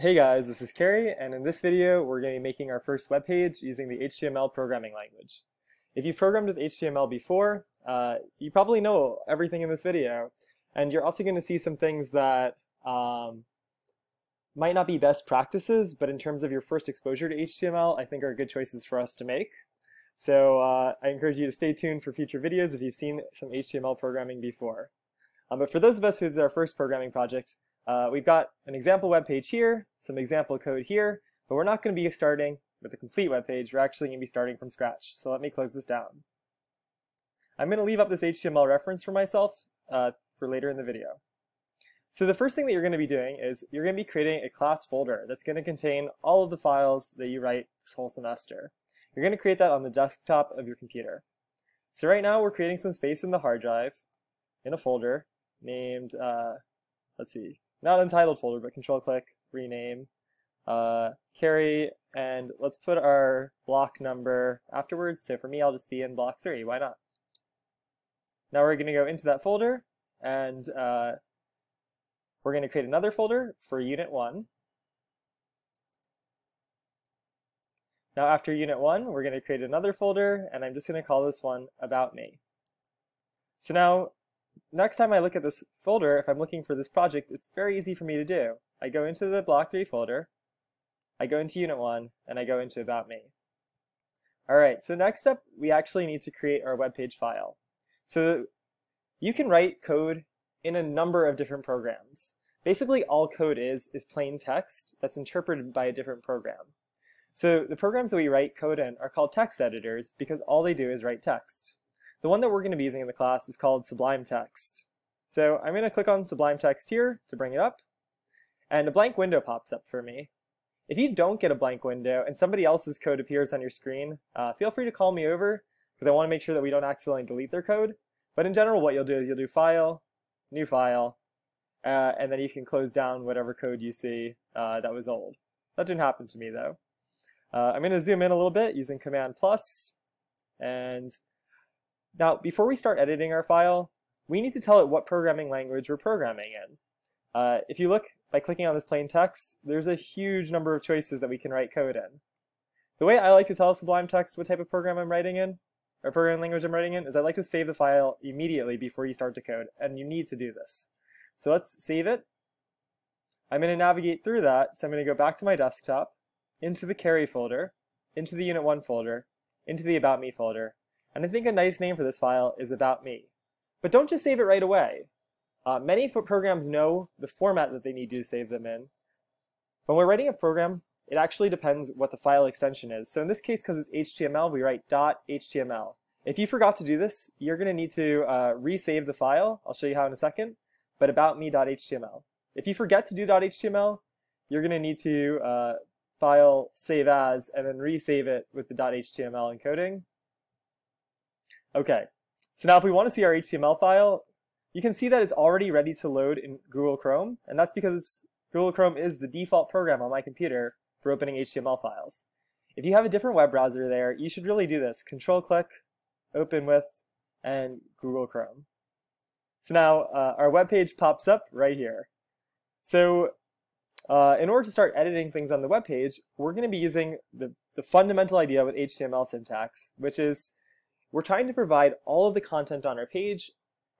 Hey guys, this is Cary, and in this video we're going to be making our first web page using the HTML programming language. If you've programmed with HTML before, uh, you probably know everything in this video, and you're also going to see some things that um, might not be best practices, but in terms of your first exposure to HTML, I think are good choices for us to make. So uh, I encourage you to stay tuned for future videos if you've seen some HTML programming before. Um, but for those of us who's our first programming project, uh, we've got an example web page here, some example code here, but we're not going to be starting with a complete web page. We're actually going to be starting from scratch. So let me close this down. I'm going to leave up this HTML reference for myself uh, for later in the video. So the first thing that you're going to be doing is you're going to be creating a class folder that's going to contain all of the files that you write this whole semester. You're going to create that on the desktop of your computer. So right now we're creating some space in the hard drive in a folder named, uh, let's see, not untitled folder, but control click, rename, uh, Cary, and let's put our block number afterwards. So for me, I'll just be in block three. Why not? Now we're going to go into that folder and uh, we're going to create another folder for unit one. Now after unit one, we're going to create another folder and I'm just going to call this one about me. So now next time I look at this folder, if I'm looking for this project, it's very easy for me to do. I go into the block 3 folder, I go into unit 1, and I go into about me. Alright, so next up, we actually need to create our web page file. So you can write code in a number of different programs. Basically, all code is, is plain text that's interpreted by a different program. So the programs that we write code in are called text editors because all they do is write text. The one that we're going to be using in the class is called Sublime Text. So I'm going to click on Sublime Text here to bring it up, and a blank window pops up for me. If you don't get a blank window and somebody else's code appears on your screen, uh, feel free to call me over because I want to make sure that we don't accidentally delete their code. But in general, what you'll do is you'll do File, New File, uh, and then you can close down whatever code you see uh, that was old. That didn't happen to me though. Uh, I'm going to zoom in a little bit using Command plus, and now, before we start editing our file, we need to tell it what programming language we're programming in. Uh, if you look by clicking on this plain text, there's a huge number of choices that we can write code in. The way I like to tell Sublime Text what type of program I'm writing in, or programming language I'm writing in, is I like to save the file immediately before you start to code, and you need to do this. So let's save it. I'm going to navigate through that, so I'm going to go back to my desktop, into the Cary folder, into the Unit 1 folder, into the About Me folder, and I think a nice name for this file is about me. But don't just save it right away. Uh, many programs know the format that they need to save them in. When we're writing a program, it actually depends what the file extension is. So in this case, because it's HTML, we write .html. If you forgot to do this, you're going to need to uh, resave the file. I'll show you how in a second, but about me.html. If you forget to do .html, you're going to need to uh, file save as and then resave it with the .html encoding. Okay, so now if we want to see our HTML file, you can see that it's already ready to load in Google Chrome, and that's because Google Chrome is the default program on my computer for opening HTML files. If you have a different web browser there, you should really do this. Control click, open with, and Google Chrome. So now uh, our web page pops up right here. So uh, in order to start editing things on the web page, we're going to be using the, the fundamental idea with HTML syntax, which is we're trying to provide all of the content on our page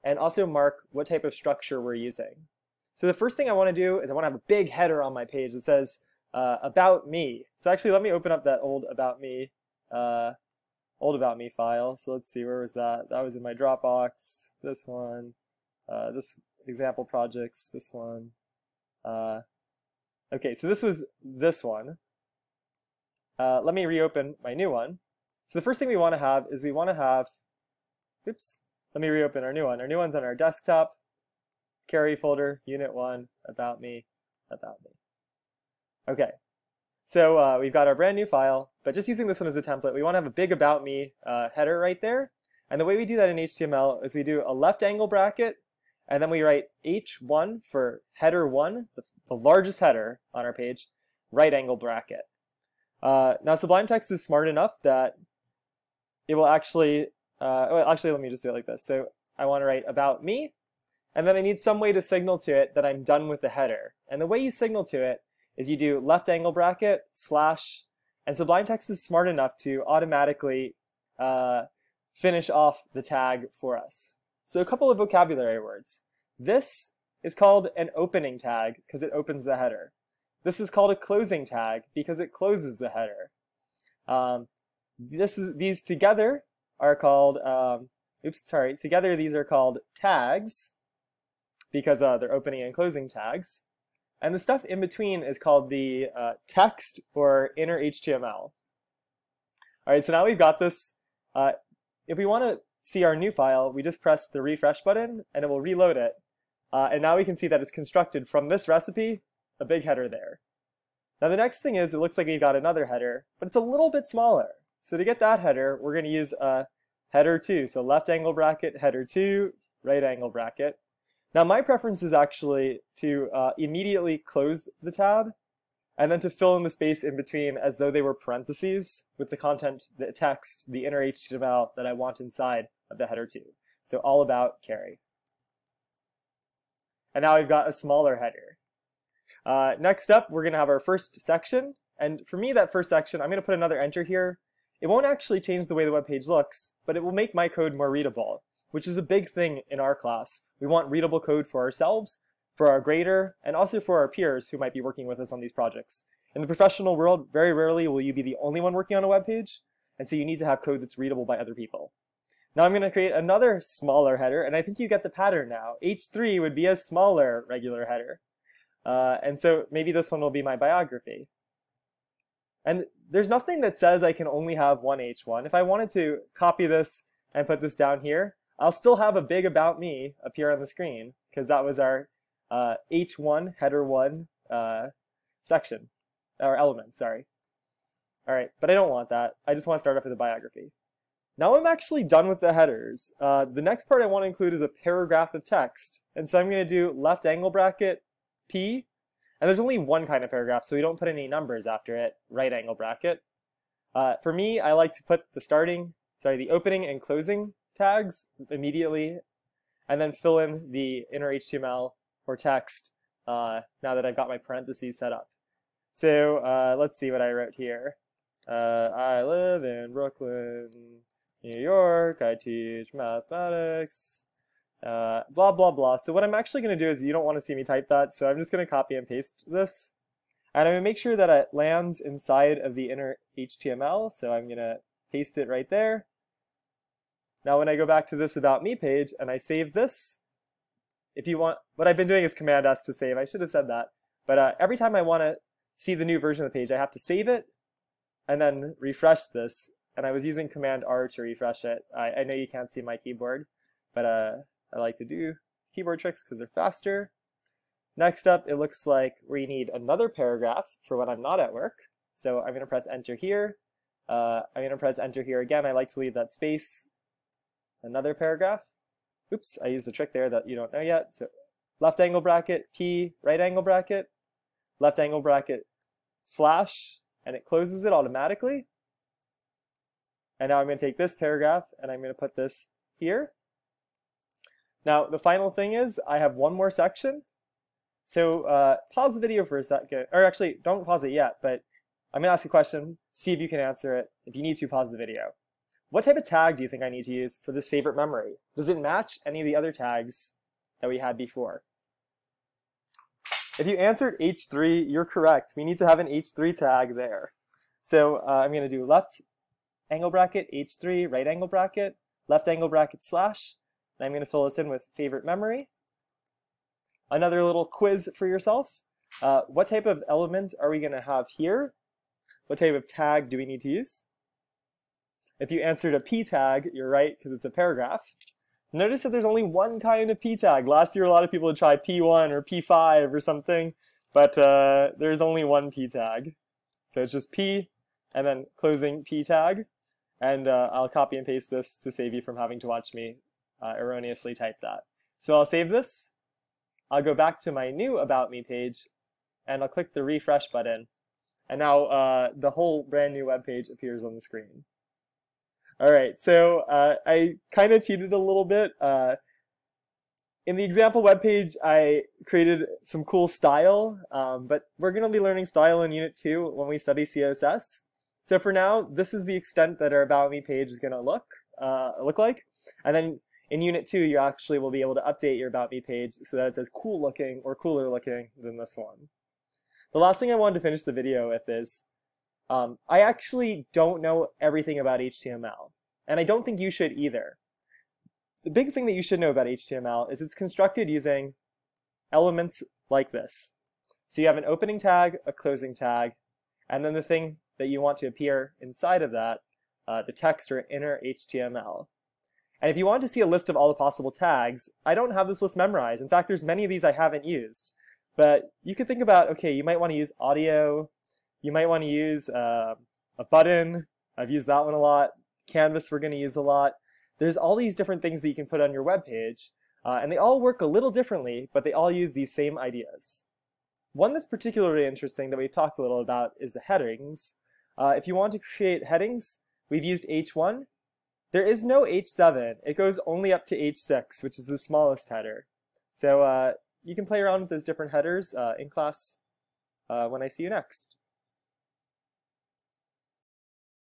and also mark what type of structure we're using. So the first thing I want to do is I want to have a big header on my page that says uh, about me. So actually let me open up that old about me uh, old about me file. So let's see, where was that? That was in my Dropbox, this one, uh, this example projects, this one. Uh, okay, so this was this one. Uh, let me reopen my new one. So the first thing we want to have is we want to have, oops, let me reopen our new one. Our new one's on our desktop, Cary folder, unit one, about me, about me. Okay, so uh, we've got our brand new file, but just using this one as a template, we want to have a big about me uh, header right there. And the way we do that in HTML is we do a left angle bracket, and then we write H1 for header one, the largest header on our page, right angle bracket. Uh, now Sublime Text is smart enough that it will actually, uh, well, actually let me just do it like this. So I want to write about me, and then I need some way to signal to it that I'm done with the header. And the way you signal to it is you do left angle bracket slash, and Sublime Text is smart enough to automatically uh, finish off the tag for us. So a couple of vocabulary words. This is called an opening tag because it opens the header. This is called a closing tag because it closes the header. Um, this is these together are called um, oops sorry together these are called tags because uh, they're opening and closing tags and the stuff in between is called the uh, text or inner HTML. All right, so now we've got this. Uh, if we want to see our new file, we just press the refresh button and it will reload it. Uh, and now we can see that it's constructed from this recipe, a big header there. Now the next thing is it looks like we've got another header, but it's a little bit smaller. So to get that header, we're going to use a header 2. So left angle bracket, header 2, right angle bracket. Now my preference is actually to uh, immediately close the tab and then to fill in the space in between as though they were parentheses with the content, the text, the inner HTML that I want inside of the header 2. So all about Cary. And now we've got a smaller header. Uh, next up, we're going to have our first section. And for me, that first section, I'm going to put another enter here. It won't actually change the way the web page looks, but it will make my code more readable, which is a big thing in our class. We want readable code for ourselves, for our grader, and also for our peers who might be working with us on these projects. In the professional world, very rarely will you be the only one working on a web page, and so you need to have code that's readable by other people. Now I'm going to create another smaller header, and I think you get the pattern now. H3 would be a smaller regular header. Uh, and so maybe this one will be my biography. And there's nothing that says I can only have one H1. If I wanted to copy this and put this down here, I'll still have a big about me appear on the screen because that was our uh, H1, header 1 uh, section, or element, sorry. All right, but I don't want that. I just want to start off with a biography. Now I'm actually done with the headers. Uh, the next part I want to include is a paragraph of text. And so I'm going to do left angle bracket P, and there's only one kind of paragraph, so we don't put any numbers after it, right angle bracket. Uh, for me, I like to put the starting, sorry, the opening and closing tags immediately, and then fill in the inner HTML or text uh, now that I've got my parentheses set up. So uh, let's see what I wrote here. Uh, I live in Brooklyn, New York, I teach mathematics, uh, blah, blah, blah. So what I'm actually going to do is you don't want to see me type that, so I'm just going to copy and paste this. And I'm going to make sure that it lands inside of the inner HTML, so I'm going to paste it right there. Now when I go back to this About Me page and I save this, if you want, what I've been doing is Command S to save, I should have said that. But uh, every time I want to see the new version of the page, I have to save it and then refresh this and I was using Command R to refresh it. I, I know you can't see my keyboard, but uh, I like to do keyboard tricks because they're faster. Next up, it looks like we need another paragraph for when I'm not at work. So I'm going to press enter here. Uh, I'm going to press enter here again. I like to leave that space. Another paragraph. Oops, I used a trick there that you don't know yet. So left angle bracket, P, right angle bracket, left angle bracket, slash, and it closes it automatically. And now I'm going to take this paragraph and I'm going to put this here. Now, the final thing is I have one more section. So uh, pause the video for a second, or actually don't pause it yet, but I'm going to ask a question, see if you can answer it. If you need to, pause the video. What type of tag do you think I need to use for this favorite memory? Does it match any of the other tags that we had before? If you answered H3, you're correct. We need to have an H3 tag there. So uh, I'm going to do left angle bracket, H3, right angle bracket, left angle bracket slash. And I'm going to fill this in with favorite memory. Another little quiz for yourself. Uh, what type of element are we going to have here? What type of tag do we need to use? If you answered a p tag, you're right because it's a paragraph. Notice that there's only one kind of p tag. Last year a lot of people would try p1 or p5 or something, but uh, there's only one p tag. So it's just p and then closing p tag. And uh, I'll copy and paste this to save you from having to watch me uh, erroneously type that. So I'll save this. I'll go back to my new About Me page, and I'll click the refresh button. And now uh, the whole brand new web page appears on the screen. All right, so uh, I kind of cheated a little bit. Uh, in the example web page, I created some cool style, um, but we're going to be learning style in Unit 2 when we study CSS. So for now, this is the extent that our About Me page is going to look, uh, look like. And then in Unit 2, you actually will be able to update your About Me page so that it's as cool looking or cooler looking than this one. The last thing I wanted to finish the video with is, um, I actually don't know everything about HTML. And I don't think you should either. The big thing that you should know about HTML is it's constructed using elements like this. So you have an opening tag, a closing tag, and then the thing that you want to appear inside of that, uh, the text or inner HTML. And if you want to see a list of all the possible tags, I don't have this list memorized. In fact, there's many of these I haven't used. But you could think about, okay, you might want to use audio, you might want to use uh, a button, I've used that one a lot, canvas we're going to use a lot. There's all these different things that you can put on your web page, uh, and they all work a little differently, but they all use these same ideas. One that's particularly interesting that we've talked a little about is the headings. Uh, if you want to create headings, we've used H1, there is no H7. It goes only up to H6, which is the smallest header. So uh, you can play around with those different headers uh, in class uh, when I see you next.